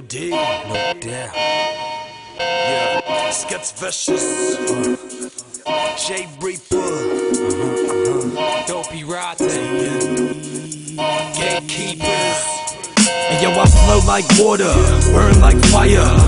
dig, no doubt. Yeah, Skits Vicious, uh, Jay Reaper, Dopey Rotten, Gatekeepers. And yo, I flow like water, burn like fire.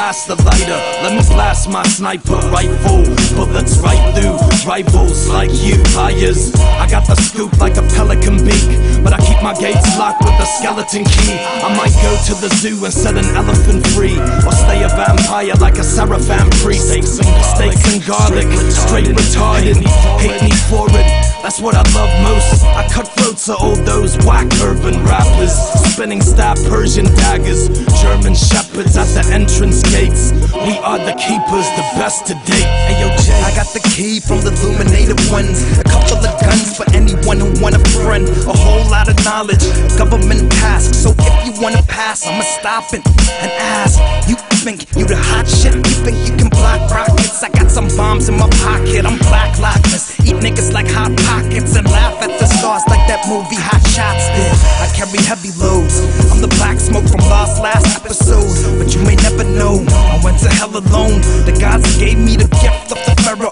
Pass the lighter. Let me blast my sniper rifle. Bullets right through rivals like you, liars. I got the scoop like a pelican beak, but I keep my gates locked with a skeleton key. I might go to the zoo and set an elephant free, or stay a vampire like a seraphim priest. Steaks and, Steaks and garlic, straight retarded. Hate me for it. That's what I love most. I cut throats of all those whack urban rappers. Spinning stab Persian daggers. German shepherds at the entrance gates. We are the keepers, the best to date. Hey yo, Jay. I got the key from the illuminated ones. A couple of guns for anyone who want a friend. A whole lot of knowledge, government tasks. So if you wanna pass, I'ma stop it and ask. You think you the hot shit? You think you can block rockets? I got some bombs in my pocket. I'm Black Loch Ness. Eat niggas like hot pockets and laugh at the stars like that movie Hot Shots did. I carry heavy loads. Last last episode, but you may never know. I went to hell alone. The gods gave me the gift of the pharaoh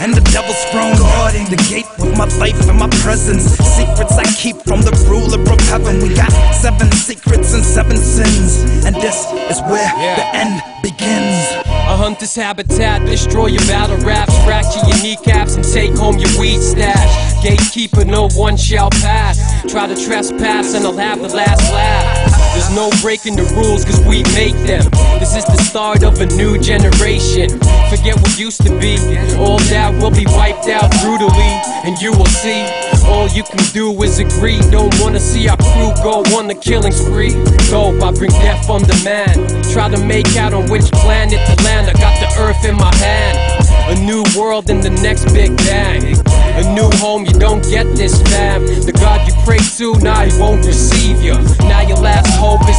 and the devil's throne. Guarding the gate with my life and my presence. Secrets I keep from the ruler of heaven. We got seven secrets and seven sins, and this is where the end begins. I hunt this habitat, destroy your battle raps, fracture your kneecaps and take home your weed stash. Gatekeeper, no one shall pass. Try to trespass and I'll have the last laugh. There's no breaking the rules cause we make them. This is the start of a new generation. Forget what used to be, all that will be wiped out brutally, and you will see. All you can do is agree. Don't wanna see our crew go on the killing spree. Dope, I bring death on demand. Try to make out on which planet to land. I got the earth in my hand. A new world in the next big you this, fam. The God you pray to, now he won't receive you. Now your last hope is